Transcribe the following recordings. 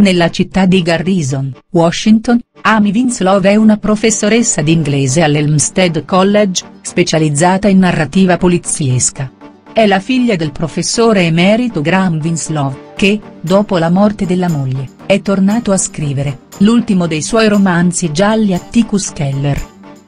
nella città di Garrison, Washington, Amy Winslow è una professoressa di inglese all'Elmstead College, specializzata in narrativa poliziesca. È la figlia del professore emerito Graham Winslow, che, dopo la morte della moglie, è tornato a scrivere, l'ultimo dei suoi romanzi gialli Atticus Keller.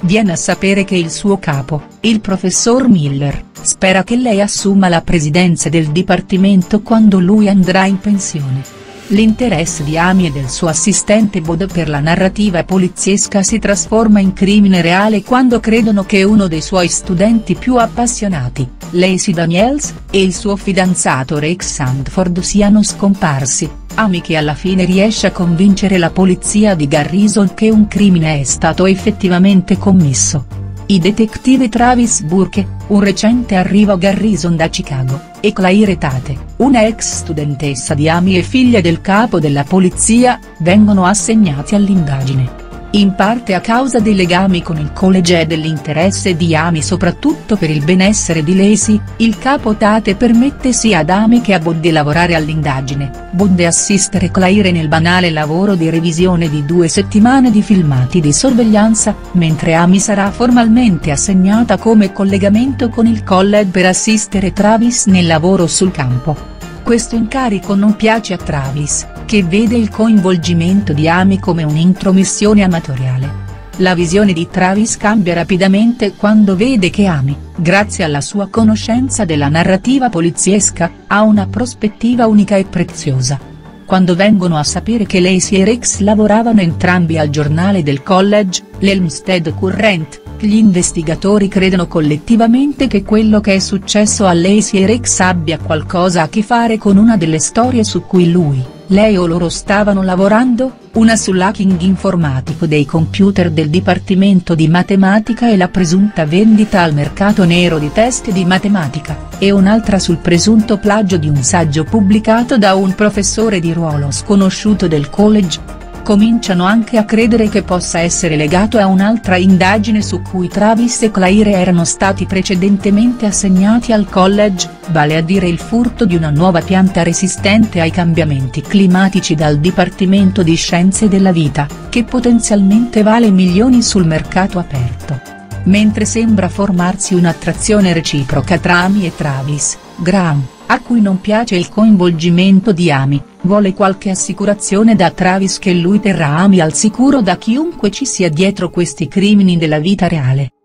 Viene a sapere che il suo capo, il professor Miller, spera che lei assuma la presidenza del dipartimento quando lui andrà in pensione. L'interesse di Amy e del suo assistente Bod per la narrativa poliziesca si trasforma in crimine reale quando credono che uno dei suoi studenti più appassionati, Lacey Daniels, e il suo fidanzato Rex Sandford siano scomparsi, Amy che alla fine riesce a convincere la polizia di Garrison che un crimine è stato effettivamente commesso. I detective Travis Burke, un recente arrivo Garrison da Chicago, e Claire Tate, una ex studentessa di Amy e figlia del capo della polizia, vengono assegnati all'indagine in parte a causa dei legami con il college e dell'interesse di Amy soprattutto per il benessere di Lacey, il capo Tate permette sia ad Amy che a Bond di lavorare all'indagine, Bond e assistere Claire nel banale lavoro di revisione di due settimane di filmati di sorveglianza, mentre Amy sarà formalmente assegnata come collegamento con il college per assistere Travis nel lavoro sul campo. Questo incarico non piace a Travis, che vede il coinvolgimento di Amy come un'intromissione amatoriale. La visione di Travis cambia rapidamente quando vede che Amy, grazie alla sua conoscenza della narrativa poliziesca, ha una prospettiva unica e preziosa. Quando vengono a sapere che Lacey e Rex lavoravano entrambi al giornale del college, l'Elmstead Current, gli investigatori credono collettivamente che quello che è successo a Lacey e Rex abbia qualcosa a che fare con una delle storie su cui lui, lei o loro stavano lavorando, una sull'hacking informatico dei computer del Dipartimento di Matematica e la presunta vendita al mercato nero di test di matematica, e un'altra sul presunto plagio di un saggio pubblicato da un professore di ruolo sconosciuto del college cominciano anche a credere che possa essere legato a un'altra indagine su cui Travis e Claire erano stati precedentemente assegnati al college, vale a dire il furto di una nuova pianta resistente ai cambiamenti climatici dal Dipartimento di Scienze della Vita, che potenzialmente vale milioni sul mercato aperto. Mentre sembra formarsi un'attrazione reciproca tra Amy e Travis, Graham, a cui non piace il coinvolgimento di Amy, vuole qualche assicurazione da Travis che lui terrà Amy al sicuro da chiunque ci sia dietro questi crimini della vita reale.